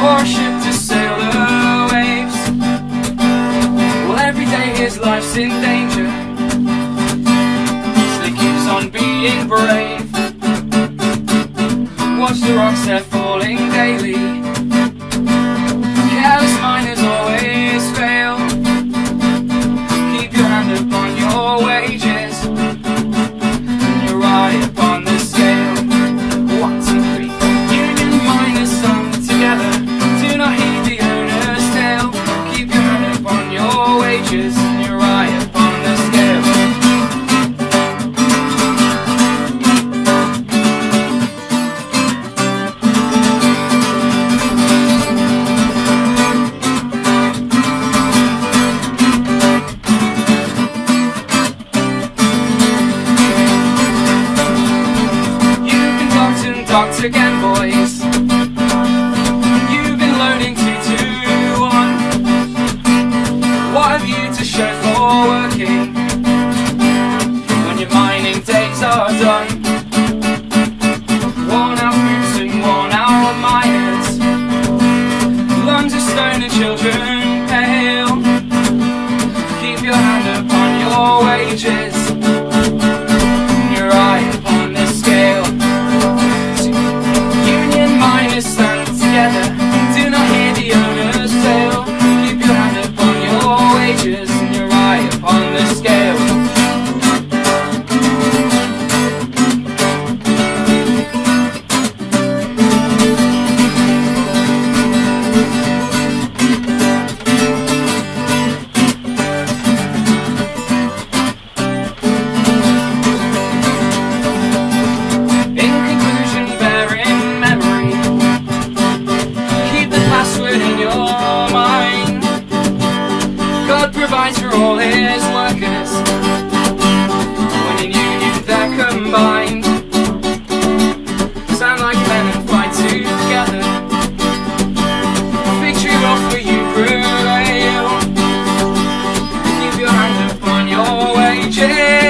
foreship to sail the waves. Well, every day his life's in danger, So he keeps on being brave. Watch the rocks, they're falling daily. Careless miners always fail. Keep your hand upon your wages, and your right. docked again, boys. You've been loading one. What have you to show for working? When your mining days are done. Worn out boots and worn out miners. Lungs of stone and children pale. Keep your hand upon your wages. all his workers. When in union they're combined. Sound like men and fight together. Victory will for you prevail Keep your hand upon your wages.